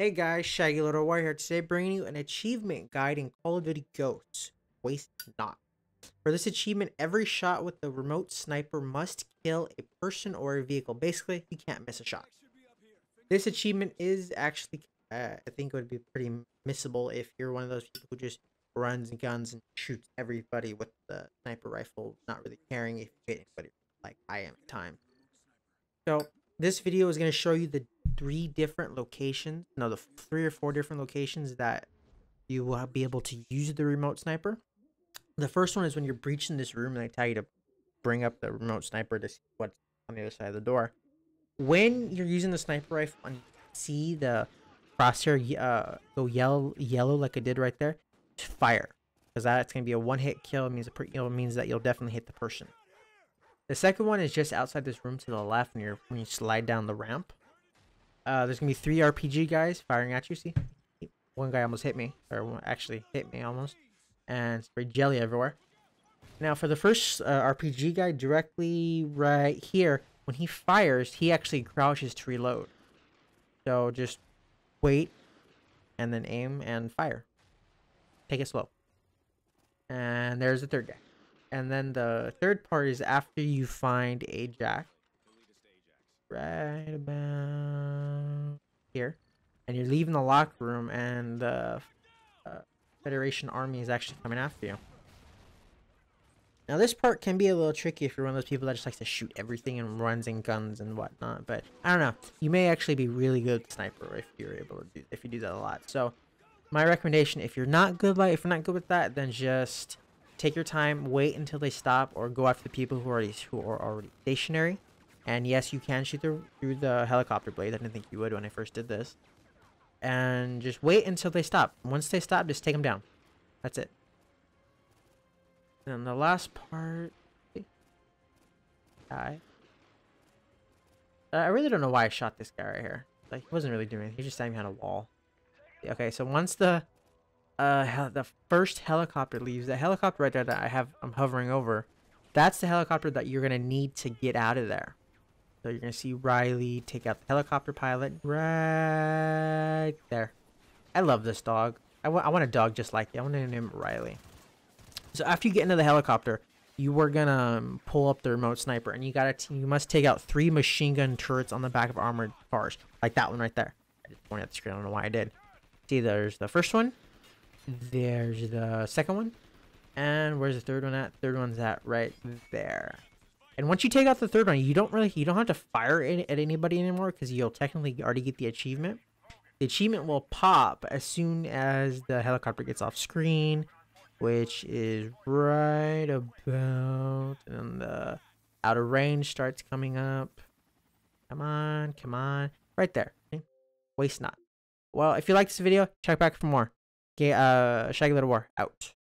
Hey guys, Shaggy Little War here today bringing you an achievement guide in Call of Duty Ghosts. Waste not. For this achievement, every shot with the remote sniper must kill a person or a vehicle. Basically, you can't miss a shot. This achievement is actually, uh, I think it would be pretty missable if you're one of those people who just runs and guns and shoots everybody with the sniper rifle, not really caring if you hit anybody like I am at times. So this video is going to show you the three different locations, no, the three or four different locations that you will be able to use the remote sniper. The first one is when you're breaching this room and they tell you to bring up the remote sniper to see what's on the other side of the door. When you're using the sniper rifle and see the crosshair uh, go yellow, yellow like I did right there, fire. Because that's going to be a one-hit kill. It means, it means that you'll definitely hit the person. The second one is just outside this room to the left when, you're, when you slide down the ramp. Uh, there's going to be three RPG guys firing at you. See? One guy almost hit me. Or actually hit me almost. And spray jelly everywhere. Now for the first uh, RPG guy directly right here, when he fires, he actually crouches to reload. So just wait and then aim and fire. Take it slow. And there's the third guy. And then the third part is after you find Ajax. Right about here. And you're leaving the locker room and the uh, Federation army is actually coming after you. Now this part can be a little tricky if you're one of those people that just likes to shoot everything and runs and guns and whatnot. But I don't know. You may actually be really good sniper if you're able to do if you do that a lot. So my recommendation, if you're not good like if you're not good with that, then just take your time, wait until they stop, or go after the people who are already who are already stationary. And yes, you can shoot through, through the helicopter blade. I didn't think you would when I first did this. And just wait until they stop. Once they stop, just take them down. That's it. And the last part... Guy. I really don't know why I shot this guy right here. Like, he wasn't really doing anything. He just standing behind a wall. Okay, so once the uh the first helicopter leaves the helicopter right there that i have i'm hovering over that's the helicopter that you're gonna need to get out of there. So you're gonna see riley take out the helicopter pilot right there. I love this dog. I, I want a dog just like it i want to name riley. So after you get into the helicopter you were gonna um, pull up the remote sniper and you gotta you must take out three machine gun turrets on the back of armored cars like that one right there. I just pointed at the screen. I don't know why i did. See there's the first one there's the second one. And where's the third one at? Third one's at right there. And once you take out the third one, you don't really, you don't have to fire it at anybody anymore because you'll technically already get the achievement. The achievement will pop as soon as the helicopter gets off screen, which is right about, and the out of range starts coming up. Come on, come on. Right there. Waste not. Well, if you like this video, check back for more. Okay, uh, Shaggy Little War, out.